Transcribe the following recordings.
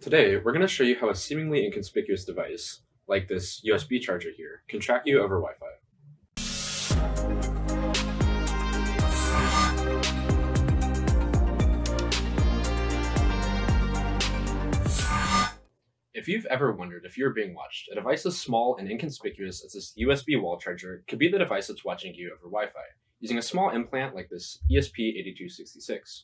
Today, we're going to show you how a seemingly inconspicuous device, like this USB charger here, can track you over Wi-Fi. If you've ever wondered if you're being watched, a device as small and inconspicuous as this USB wall charger could be the device that's watching you over Wi-Fi, using a small implant like this ESP8266.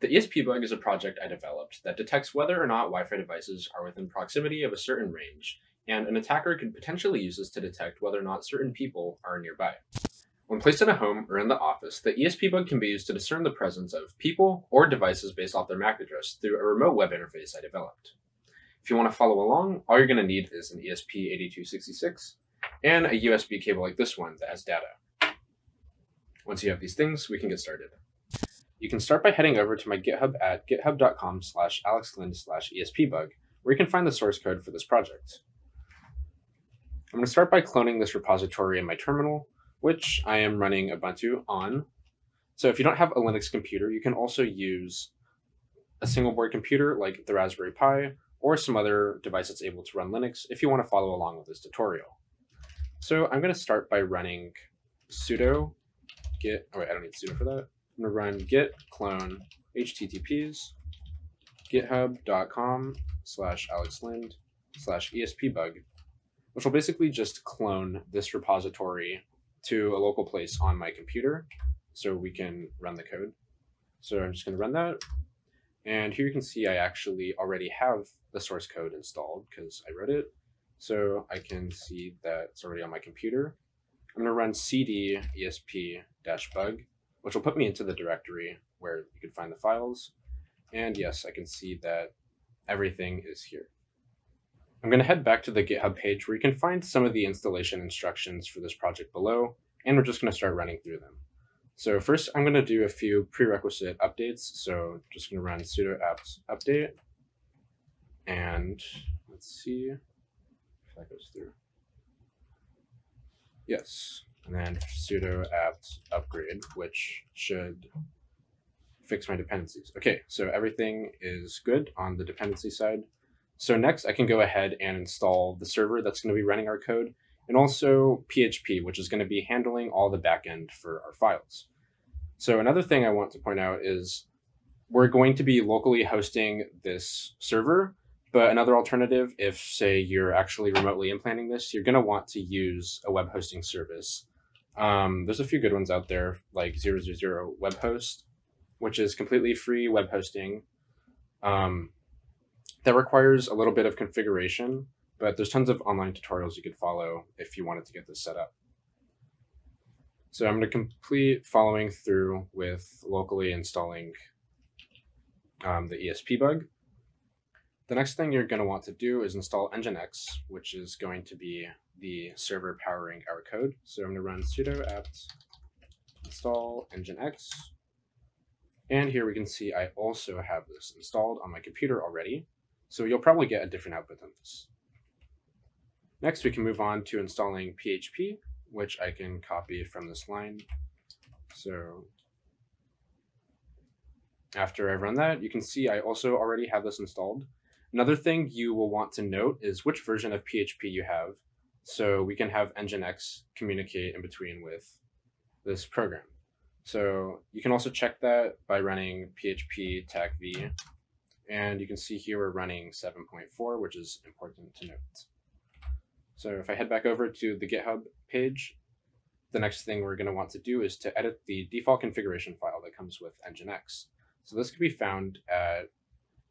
The ESP bug is a project I developed that detects whether or not Wi-Fi devices are within proximity of a certain range, and an attacker could potentially use this to detect whether or not certain people are nearby. When placed in a home or in the office, the ESP bug can be used to discern the presence of people or devices based off their MAC address through a remote web interface I developed. If you want to follow along, all you're going to need is an ESP8266 and a USB cable like this one that has data. Once you have these things, we can get started. You can start by heading over to my GitHub at github.com slash alexlynd slash espbug, where you can find the source code for this project. I'm going to start by cloning this repository in my terminal, which I am running Ubuntu on. So if you don't have a Linux computer, you can also use a single board computer like the Raspberry Pi or some other device that's able to run Linux if you want to follow along with this tutorial. So I'm going to start by running sudo git, oh wait, I don't need sudo for that. I'm going to run git clone https github.com slash alexlynd slash espbug, which will basically just clone this repository to a local place on my computer so we can run the code. So I'm just going to run that. And here you can see I actually already have the source code installed because I wrote it. So I can see that it's already on my computer. I'm going to run cd esp-bug, which will put me into the directory where you can find the files. And yes, I can see that everything is here. I'm going to head back to the GitHub page where you can find some of the installation instructions for this project below, and we're just going to start running through them. So first, I'm going to do a few prerequisite updates. So just going to run sudo apt update, and let's see if that goes through. Yes, and then sudo apt upgrade, which should fix my dependencies. Okay, so everything is good on the dependency side. So next I can go ahead and install the server that's going to be running our code and also PHP, which is going to be handling all the backend for our files. So another thing I want to point out is we're going to be locally hosting this server, but another alternative, if say you're actually remotely implanting this, you're going to want to use a web hosting service. Um, there's a few good ones out there like 000 web host, which is completely free web hosting. Um, that requires a little bit of configuration, but there's tons of online tutorials you could follow if you wanted to get this set up. So I'm going to complete following through with locally installing um, the ESP bug. The next thing you're going to want to do is install Nginx, which is going to be the server powering our code. So I'm going to run sudo apt install Nginx. And here we can see I also have this installed on my computer already. So you'll probably get a different output than this. Next, we can move on to installing PHP, which I can copy from this line. So after I run that, you can see I also already have this installed. Another thing you will want to note is which version of PHP you have. So we can have Nginx communicate in between with this program. So you can also check that by running php tacv and you can see here we're running 7.4, which is important to note. So if I head back over to the GitHub page, the next thing we're going to want to do is to edit the default configuration file that comes with Nginx. So this can be found at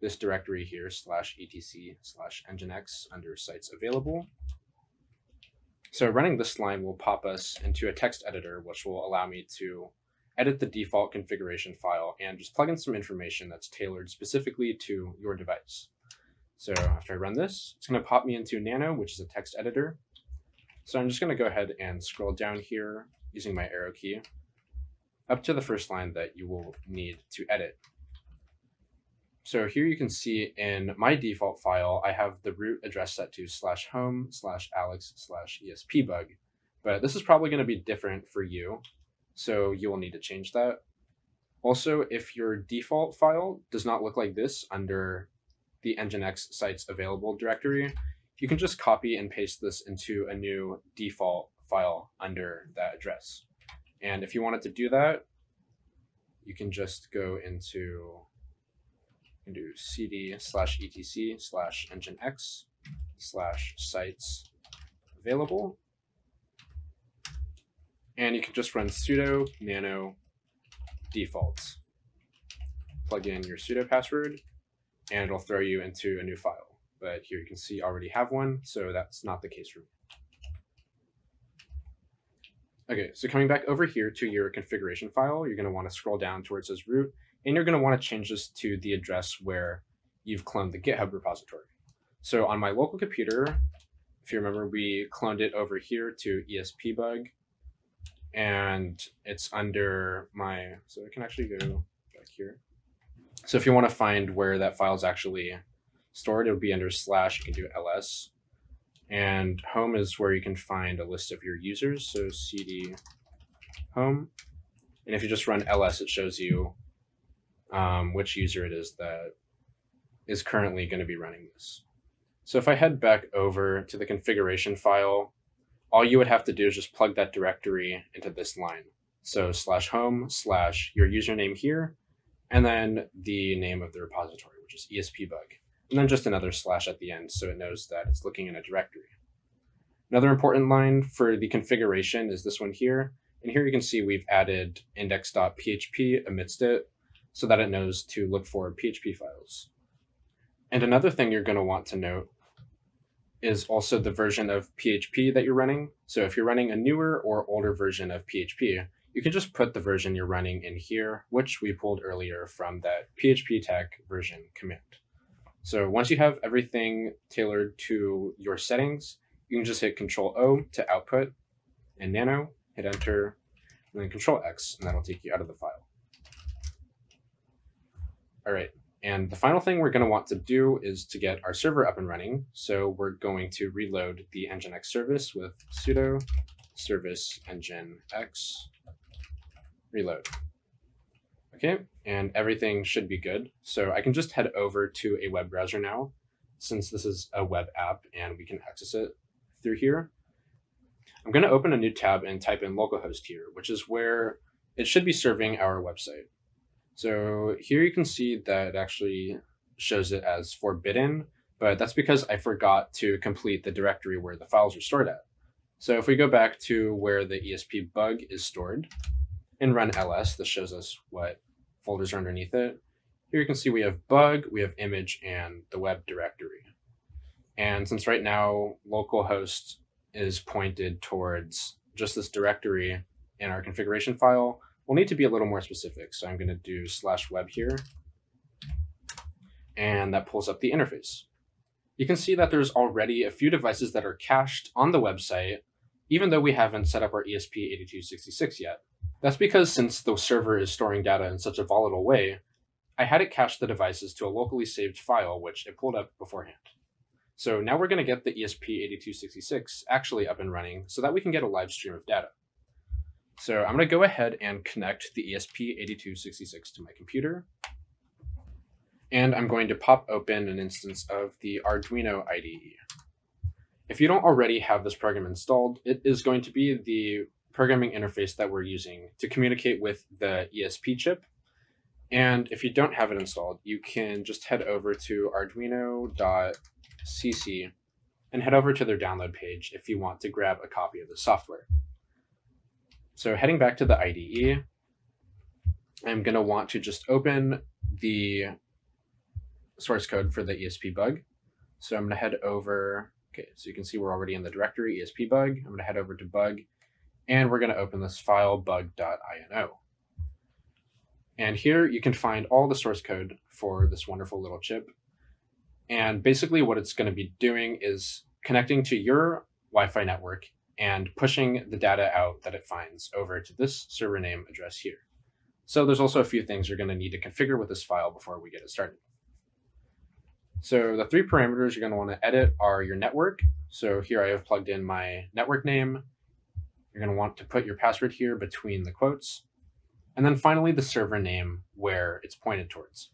this directory here, slash etc slash nginx under sites available. So running this line will pop us into a text editor, which will allow me to edit the default configuration file, and just plug in some information that's tailored specifically to your device. So after I run this, it's going to pop me into Nano, which is a text editor. So I'm just going to go ahead and scroll down here using my arrow key up to the first line that you will need to edit. So here you can see in my default file, I have the root address set to slash home slash alex slash espbug. But this is probably going to be different for you. So you will need to change that. Also, if your default file does not look like this under the Nginx sites available directory, you can just copy and paste this into a new default file under that address. And if you wanted to do that, you can just go into can do cd slash etc slash nginx slash sites available. And you can just run sudo nano defaults. Plug in your sudo password, and it'll throw you into a new file. But here you can see I already have one, so that's not the case for. Okay, so coming back over here to your configuration file, you're going to want to scroll down towards this root, and you're going to want to change this to the address where you've cloned the GitHub repository. So on my local computer, if you remember, we cloned it over here to espbug, and it's under my, so I can actually go back here. So if you want to find where that file is actually stored, it would be under slash, you can do ls, and home is where you can find a list of your users. So cd home. And if you just run ls, it shows you um, which user it is that is currently going to be running this. So if I head back over to the configuration file, all you would have to do is just plug that directory into this line. So slash home slash your username here, and then the name of the repository, which is espbug and then just another slash at the end so it knows that it's looking in a directory. Another important line for the configuration is this one here. And here you can see we've added index.php amidst it so that it knows to look for PHP files. And another thing you're going to want to note is also the version of PHP that you're running. So if you're running a newer or older version of PHP, you can just put the version you're running in here, which we pulled earlier from that PHP tech version command. So once you have everything tailored to your settings, you can just hit Control O to output and Nano, hit enter, and then Control X, and that'll take you out of the file. All right, and the final thing we're going to want to do is to get our server up and running. So we're going to reload the nginx service with sudo service nginx reload. Okay, and everything should be good. So I can just head over to a web browser now, since this is a web app and we can access it through here. I'm going to open a new tab and type in localhost here, which is where it should be serving our website. So here you can see that it actually shows it as forbidden, but that's because I forgot to complete the directory where the files are stored at. So if we go back to where the ESP bug is stored and run ls, this shows us what folders are underneath it. Here you can see we have bug, we have image, and the web directory. And since right now localhost is pointed towards just this directory in our configuration file, we'll need to be a little more specific. So I'm going to do slash web here, and that pulls up the interface. You can see that there's already a few devices that are cached on the website, even though we haven't set up our ESP8266 yet. That's because since the server is storing data in such a volatile way, I had it cache the devices to a locally saved file, which it pulled up beforehand. So now we're going to get the ESP8266 actually up and running so that we can get a live stream of data. So I'm going to go ahead and connect the ESP8266 to my computer. And I'm going to pop open an instance of the Arduino IDE. If you don't already have this program installed, it is going to be the programming interface that we're using to communicate with the ESP chip. And if you don't have it installed, you can just head over to arduino.cc and head over to their download page if you want to grab a copy of the software. So heading back to the IDE, I'm going to want to just open the source code for the ESP bug. So I'm going to head over, okay, so you can see we're already in the directory ESP bug. I'm going to head over to bug and we're going to open this file bug.ino. And here you can find all the source code for this wonderful little chip. And basically what it's going to be doing is connecting to your Wi-Fi network and pushing the data out that it finds over to this server name address here. So there's also a few things you're going to need to configure with this file before we get it started. So the three parameters you're going to want to edit are your network. So here I have plugged in my network name, you're going to want to put your password here between the quotes. And then finally, the server name where it's pointed towards.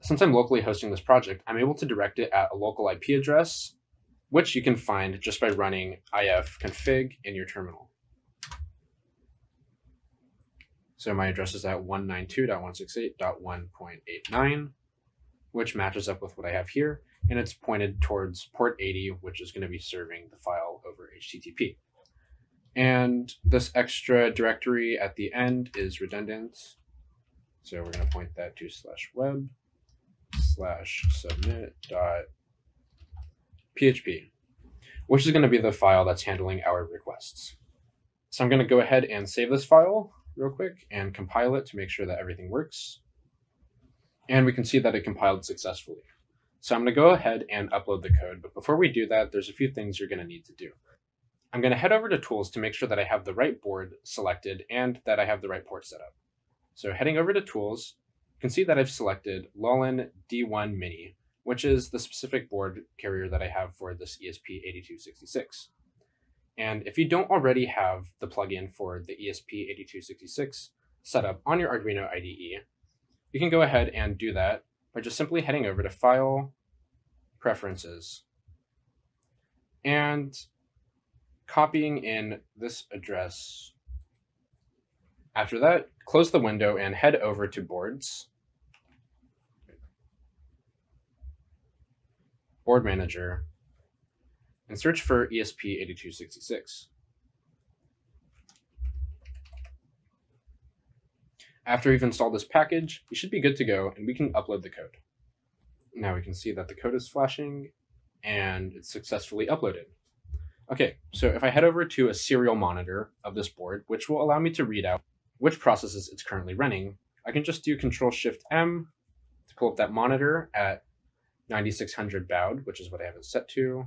since I'm locally hosting this project, I'm able to direct it at a local IP address, which you can find just by running ifconfig in your terminal. So my address is at 192.168.1.89, which matches up with what I have here, and it's pointed towards port 80, which is going to be serving the file over HTTP. And this extra directory at the end is redundant. So we're going to point that to slash web slash submit dot php, which is going to be the file that's handling our requests. So I'm going to go ahead and save this file real quick and compile it to make sure that everything works. And we can see that it compiled successfully. So I'm going to go ahead and upload the code. But before we do that, there's a few things you're going to need to do. I'm going to head over to tools to make sure that I have the right board selected and that I have the right port set up. So heading over to tools, you can see that I've selected Lolin D1 Mini, which is the specific board carrier that I have for this ESP8266. And if you don't already have the plugin for the ESP8266 set up on your Arduino IDE, you can go ahead and do that by just simply heading over to File, Preferences, and copying in this address. After that, close the window and head over to Boards, Board Manager, and search for ESP8266. After you've installed this package, you should be good to go and we can upload the code. Now we can see that the code is flashing and it's successfully uploaded. Okay, so if I head over to a serial monitor of this board, which will allow me to read out which processes it's currently running, I can just do Control Shift M to pull up that monitor at 9600 baud, which is what I have it set to.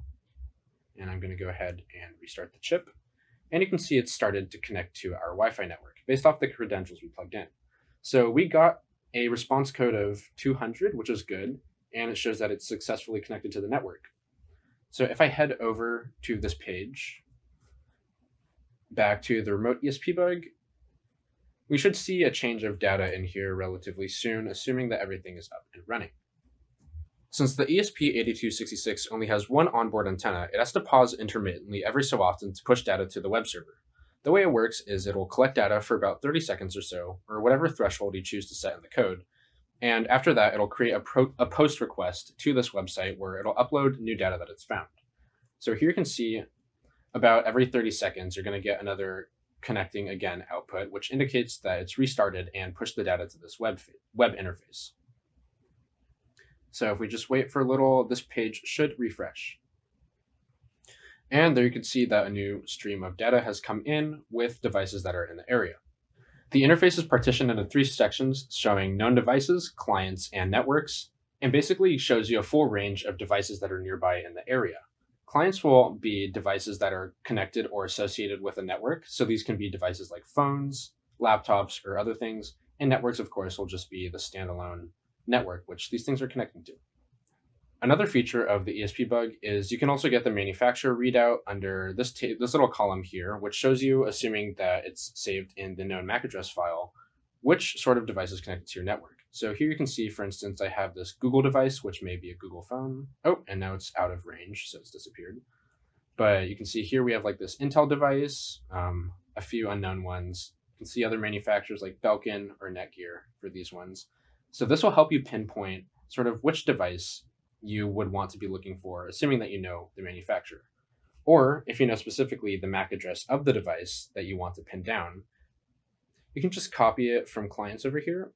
And I'm going to go ahead and restart the chip. And you can see it started to connect to our Wi-Fi network based off the credentials we plugged in. So we got a response code of 200, which is good, and it shows that it's successfully connected to the network. So if I head over to this page, back to the remote ESP bug, we should see a change of data in here relatively soon, assuming that everything is up and running. Since the ESP8266 only has one onboard antenna, it has to pause intermittently every so often to push data to the web server. The way it works is it'll collect data for about 30 seconds or so, or whatever threshold you choose to set in the code. And after that, it'll create a, pro- a post request to this website where it'll upload new data that it's found. So here you can see about every 30 seconds, you're going to get another connecting again output, which indicates that it's restarted and pushed the data to this web, web interface. So if we just wait for a little, this page should refresh. And there you can see that a new stream of data has come in with devices that are in the area. The interface is partitioned into three sections showing known devices, clients, and networks, and basically shows you a full range of devices that are nearby in the area. Clients will be devices that are connected or associated with a network. So these can be devices like phones, laptops, or other things. And networks, of course, will just be the standalone network, which these things are connecting to. Another feature of the ESP bug is you can also get the manufacturer readout under this, this little column here, which shows you, assuming that it's saved in the known MAC address file, which sort of device is connected to your network. So here you can see, for instance, I have this Google device, which may be a Google phone. Oh, and now it's out of range, so it's disappeared. But you can see here we have like this Intel device, um, a few unknown ones. You can see other manufacturers like Belkin or Netgear for these ones. So this will help you pinpoint sort of which device you would want to be looking for, assuming that you know the manufacturer. Or if you know specifically the MAC address of the device that you want to pin down, you can just copy it from clients over here.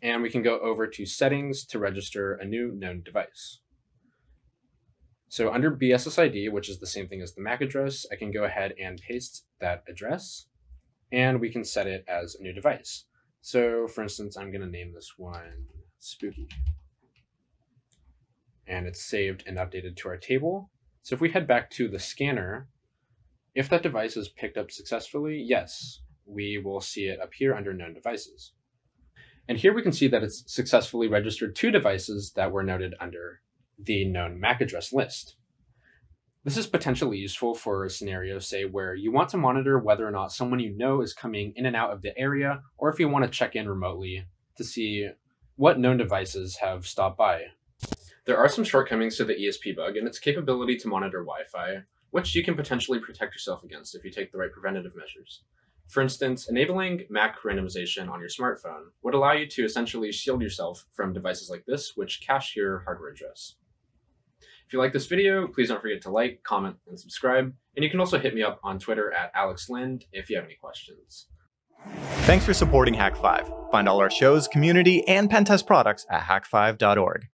And we can go over to settings to register a new known device. So under BSSID, which is the same thing as the MAC address, I can go ahead and paste that address and we can set it as a new device. So for instance, I'm going to name this one Spooky and it's saved and updated to our table. So if we head back to the scanner, if that device is picked up successfully, yes, we will see it appear under known devices. And here we can see that it's successfully registered two devices that were noted under the known MAC address list. This is potentially useful for a scenario, say, where you want to monitor whether or not someone you know is coming in and out of the area, or if you want to check in remotely to see what known devices have stopped by? There are some shortcomings to the ESP bug and its capability to monitor Wi Fi, which you can potentially protect yourself against if you take the right preventative measures. For instance, enabling MAC randomization on your smartphone would allow you to essentially shield yourself from devices like this, which cache your hardware address. If you like this video, please don't forget to like, comment, and subscribe. And you can also hit me up on Twitter at AlexLynd if you have any questions. Thanks for supporting Hak5. Find all our shows, community, and pentest products at hak5.org.